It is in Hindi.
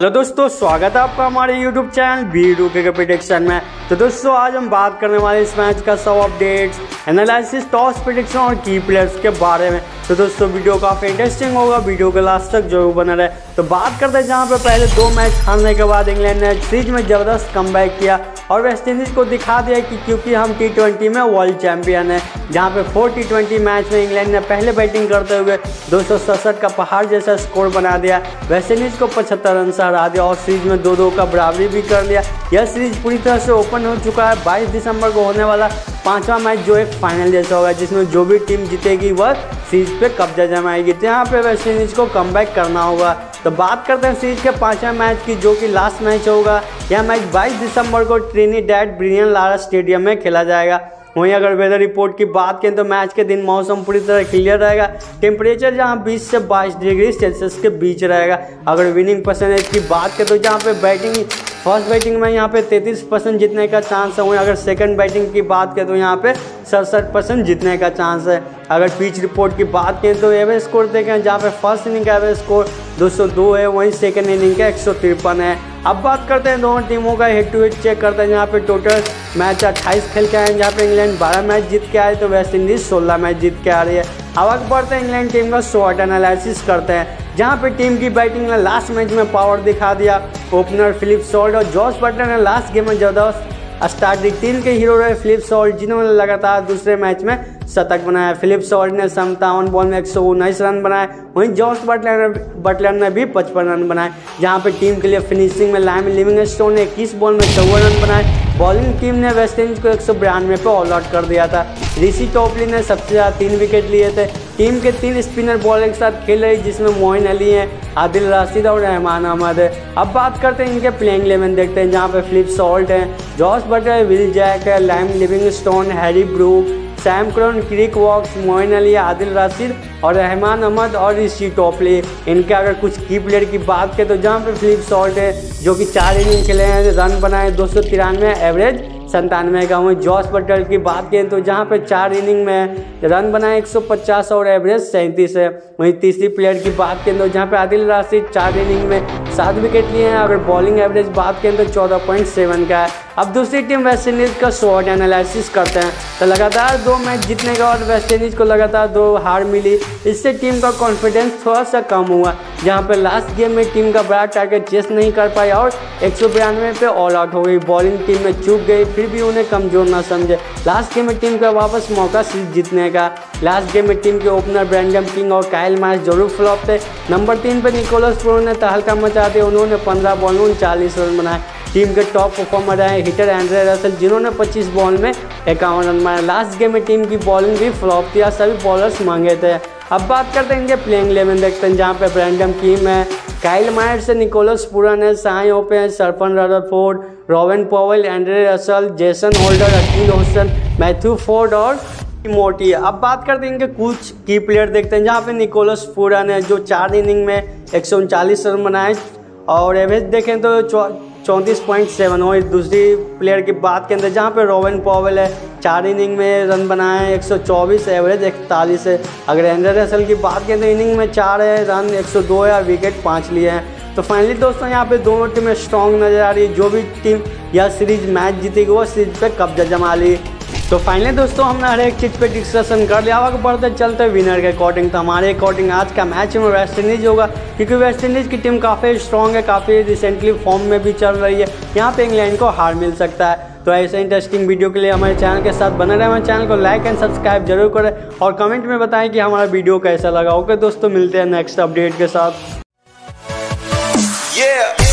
हेलो दोस्तों, स्वागत है आपका हमारे YouTube channel B K production में। तो दोस्तों, आज हम बात करने वाले इस मैच का सब अपडेट्स एनालिसिस टॉस प्रिडिक्शन और की प्लेयर्स के बारे में। तो दोस्तों वीडियो काफ़ी इंटरेस्टिंग होगा। वीडियो के लास्ट तक जो बना रहे। तो बात करते हैं जहाँ पर पहले दो मैच हारने के बाद इंग्लैंड ने सीरीज़ में ज़बरदस्त कम किया और वेस्ट इंडीज़ को दिखा दिया कि क्योंकि हम टी में वर्ल्ड चैंपियन है, जहाँ पे फोर टी मैच में इंग्लैंड ने पहले बैटिंग करते हुए दो सौ सड़सठ का पहाड़ जैसा स्कोर बना दिया। वेस्ट इंडीज़ को पचहत्तर रन से हरा दिया और सीरीज़ में दो दो का बराबरी भी कर लिया। यह सीरीज़ पूरी तरह से ओपन हो चुका है। बाईस दिसंबर को होने वाला पांचवा मैच जो एक फाइनल जैसा होगा, जिसमें जो भी टीम जीतेगी, वह सीरीज़ पे कब्जा जमाएगी। तो यहाँ पे वेस्ट इंडीज को कम करना होगा। तो बात करते हैं सीरीज़ के पांचवा मैच की, जो कि लास्ट मैच होगा। यह मैच 22 दिसंबर को Trinidad Brian Lara stadium में खेला जाएगा। वहीं अगर वेदर रिपोर्ट की बात करें तो मैच के दिन मौसम पूरी तरह क्लियर रहेगा। टेम्परेचर जहाँ 20 से 22 डिग्री सेल्सियस के बीच रहेगा। अगर विनिंग परसेंटेज की बात करें तो जहाँ पे बैटिंग फ़र्स्ट बैटिंग में यहाँ पे 33 परसेंट जीतने का चांस है। वहीं अगर सेकंड बैटिंग की बात करें तो यहाँ पे सड़सठ परसेंट जीतने का चांस है। अगर पिच रिपोर्ट की बात करें तो एवरेज स्कोर देखें, जहाँ पे फ़र्स्ट इनिंग का एवरेज स्कोर 202 है, वहीं सेकंड इनिंग का एक सौ तिरपन है। अब बात करते हैं दोनों टीमों का हेड टू हेड चेक करते हैं, जहाँ पे टोटल मैच अट्ठाईस खेल के आए हैं। जहाँ पे इंग्लैंड 12 मैच जीत के आए तो वेस्ट इंडीज 16 मैच जीत के आ रही है। अब अगर बढ़ते हैं इंग्लैंड टीम का शॉर्ट एनालिसिस करते हैं। जहाँ पे टीम की बैटिंग ने लास्ट मैच में पावर दिखा दिया। ओपनर फिलिप सॉल्ट और जॉर्ज बटलर ने लास्ट गेम में ज़बरदस्त स्टार्टिंग टीम के हीरो रहे फिलिप सॉल्ट जिन्होंने लगातार दूसरे मैच में शतक बनाया फिलिप सॉल्ट ने संतावन बॉल में एक सौ उन्नीस रन बनाए। वहीं जॉस बटलर बटलर ने भी पचपन रन बनाए। जहाँ पे टीम के लिए फिनिशिंग में लाइम लिविंग स्टोन ने इक्कीस बॉल में चौवन रन बनाए। बॉलिंग टीम ने वेस्ट इंडीज को एक सौ बयानवे पे ऑल आउट कर दिया था। ऋषि टोपली ने सबसे ज़्यादा तीन विकेट लिए थे। टीम के तीन स्पिनर बॉलर के साथ खेल रही, जिसमें मोइन अली हैं आदिल राशिद और रहमान अहमद है। अब बात करते हैं इनके प्लेइंग इलेवन देखते हैं जहाँ पे फ्लिप सॉल्ट है। जॉस बटर विल जैक है Liam Livingstone Harry Brook Sam Curran क्रिक वॉक्स मोइन अली आदिल राशिद और रहमान अहमद और ऋषि टॉपली इनके अगर कुछ की प्लेयर की बात करें तो जहाँ पे फ्लिप सॉल्ट है, जो कि चार इनिंग खेले हैं, रन बनाए, दो सौ तिरानवे एवरेज संतानवे का वहीं जॉस बटल की बात करें तो जहाँ पे चार इनिंग में रन बनाए 150 और एवरेज सैंतीस है। वहीं तीसरी प्लेयर की बात करें तो जहाँ पे आदिल राशिद चार इनिंग में सात विकेट लिए हैं, अगर बॉलिंग एवरेज बात करें तो चौदह पॉइंट सेवन का है। अब दूसरी टीम वेस्ट इंडीज़ का शॉर्ट एनालिसिस करते हैं। तो लगातार दो मैच जीतने के बाद वेस्ट इंडीज़ को लगातार दो हार मिली। इससे टीम का कॉन्फिडेंस थोड़ा सा कम हुआ। जहाँ पर लास्ट गेम में टीम का बड़ा टारगेट चेस नहीं कर पाई और एक सौ बयानवे पे ऑल आउट हो गई। बॉलिंग टीम में चूक गई, फिर भी उन्हें कमज़ोर ना समझे। लास्ट गेम में टीम का वापस मौका सीट जीतने का। लास्ट गेम में टीम के ओपनर ब्रैंडम किंग और कायल मैच ज़रूर फ्लॉप थे। नंबर तीन पर निकोलस प्रो ने तहलका मचा दिया उन्होंने पंद्रह बॉल, उनचालीस रन बनाए। टीम के टॉप परफॉर्मर रहे हिटर एंड्रे रसल जिन्होंने 25 बॉल में इक्यावन रन मारे। लास्ट गेम में टीम की बॉलिंग भी फ्लॉप थी और सभी बॉलर्स मांगे थे। अब बात करते हैं इनके प्लेइंग इलेवन देखते हैं, जहाँ पे ब्रैंडम कीम है। काइल मायर से निकोलस पुरन है, साई ओपे हैं Sherfane Rutherford Rovman Powell Andre Russell Jason Holder Akeal Hosein Matthew Forde और मोटी अब बात करते हैं इनके कुछ की प्लेयर देखते हैं, जहाँ पे निकोलस पुरन है, जो चार इनिंग में एक रन बनाए। और एवरेज देखें तो चौंतीस पॉइंट सेवन और दूसरी प्लेयर की बात के अंदर जहाँ पे रोवन पॉवल है, चार इनिंग में रन बनाए एक सौ चौबीस एवरेज इकतालीस है। अगर एंडर रसल की बात करें तो इनिंग में चार है रन एक सौ दो है और विकेट पाँच लिए हैं। तो फाइनली दोस्तों, यहाँ पे दोनों टीमें स्ट्रॉन्ग नज़र आ रही है। जो भी टीम यह सीरीज़ मैच जीतेगी, वो सीरीज़ पे कब्जा जमा ली। तो फाइनली दोस्तों हमने हर एक चीज़ पे डिस्कशन कर लिया। आगे बढ़ते चलते विनर के अकॉर्डिंग तो हमारे अकॉर्डिंग आज का मैच में वेस्ट इंडीज़ होगा, क्योंकि वेस्ट इंडीज़ की टीम काफ़ी स्ट्रॉन्ग है, काफ़ी रिसेंटली फॉर्म में भी चल रही है। यहाँ पे इंग्लैंड को हार मिल सकता है। तो ऐसे इंटरेस्टिंग वीडियो के लिए हमारे चैनल के साथ बने रहे। हमारे चैनल को लाइक एंड सब्सक्राइब ज़रूर करें और कमेंट में बताएँ कि हमारा वीडियो कैसा लगा। ओके दोस्तों, मिलते हैं नेक्स्ट अपडेट के साथ। Yeah.